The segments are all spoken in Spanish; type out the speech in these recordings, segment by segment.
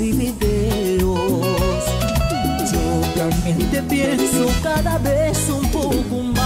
y videos. Yo realmente pienso cada vez un poco más.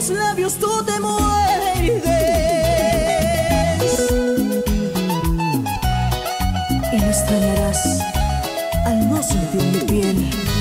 tus labios tú te muerdes. Y me extrañarás al no sentir mi piel.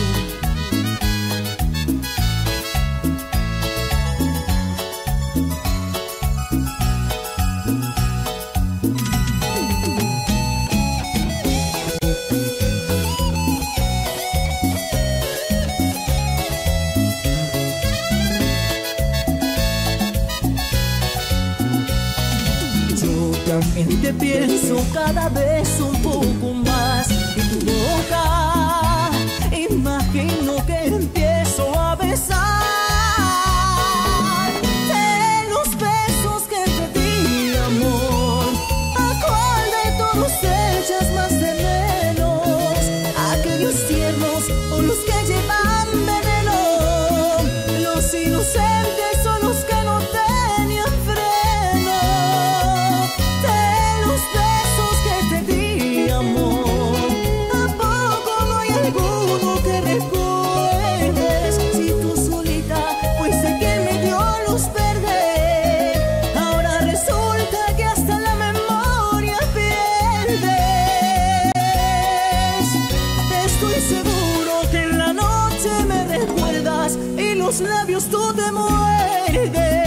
También te pienso cada vez un poco más y tu boca. Imagino que empiezo a besar de los besos que te di, amor. ¿A cuál de todos echas más de menos? ¿Aquellos tiernos o los que tus labios tú te muerdes.